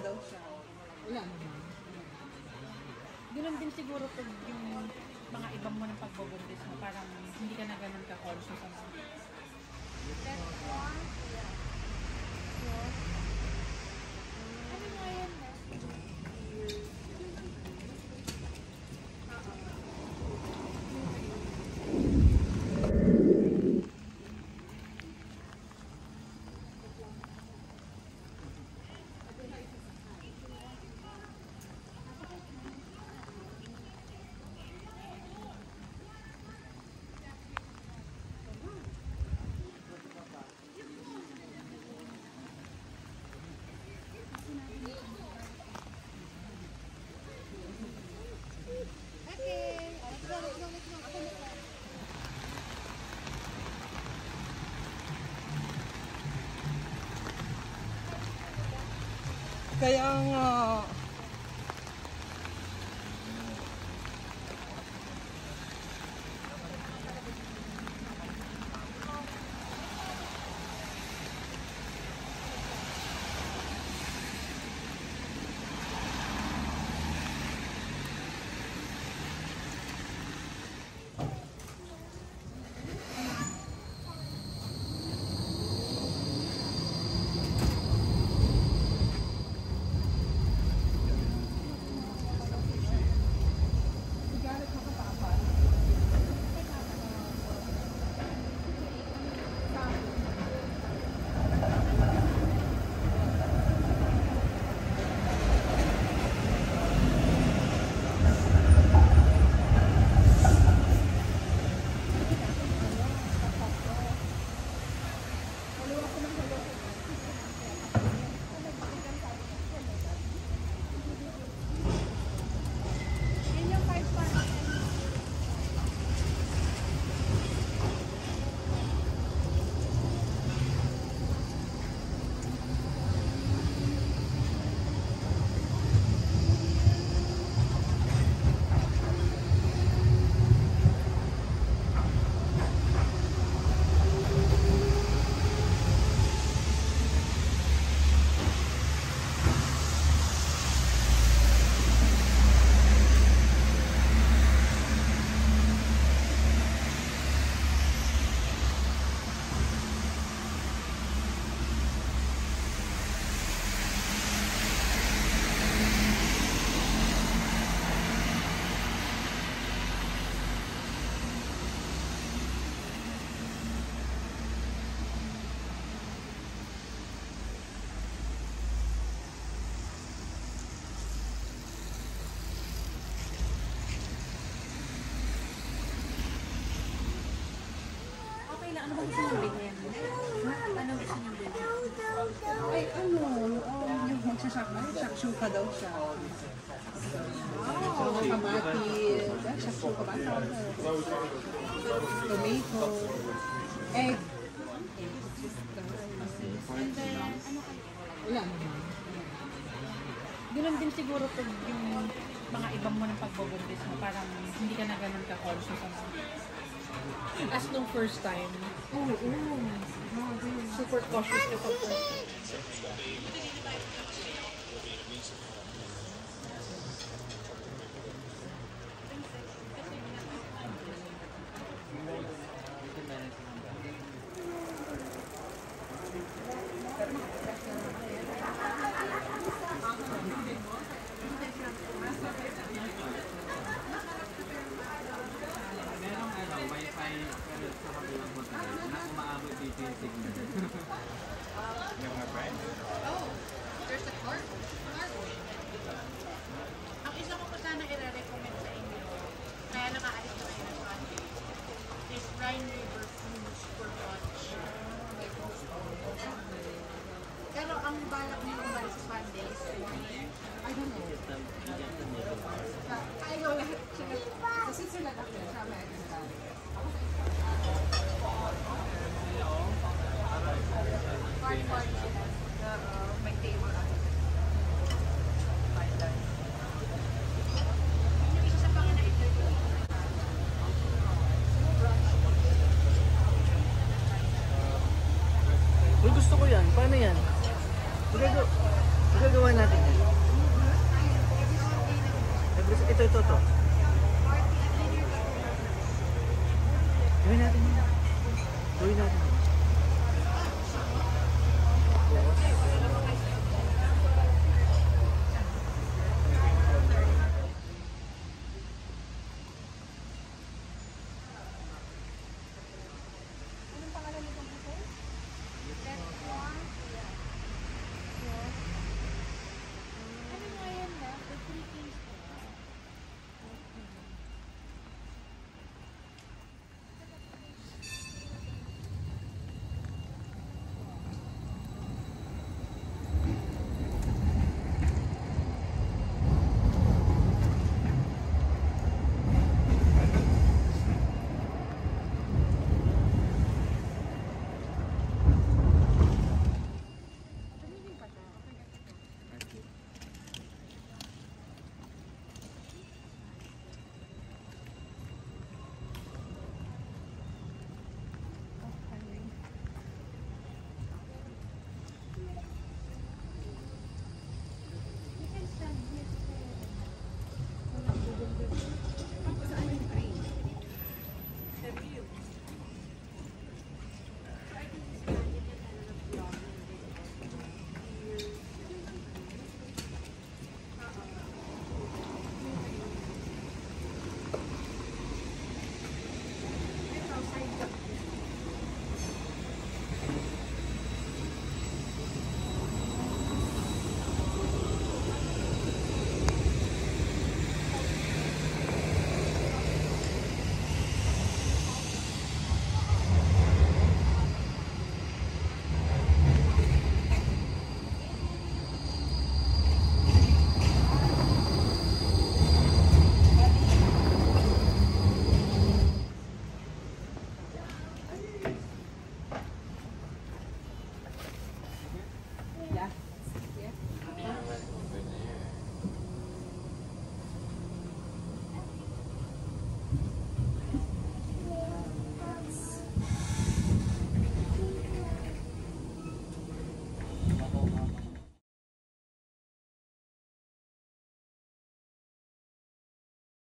daw siya. Wala naman. Ganun din siguro pag yung mga ibang mo ng pagbubuntis mo, parang hindi ka na ganun ka-conscious sa mga. 小样啊。Lang, ano ba gusto niyong bilhin? Ano gusto niyong bilhin? ano, um, yung magsasaka, shakshuka daw siya. Wow, kamatis, ah, shakshuka ba? Tomato, ano kayo? Wala naman. Ganun din siguro pag yung mga ibang mo ng pagbubuntis mo, parang hindi ka na ganun ka-conscious. As nung first time, Oo, oo. Grabe. super cautious ka pag first time. find どいなでねどいなでね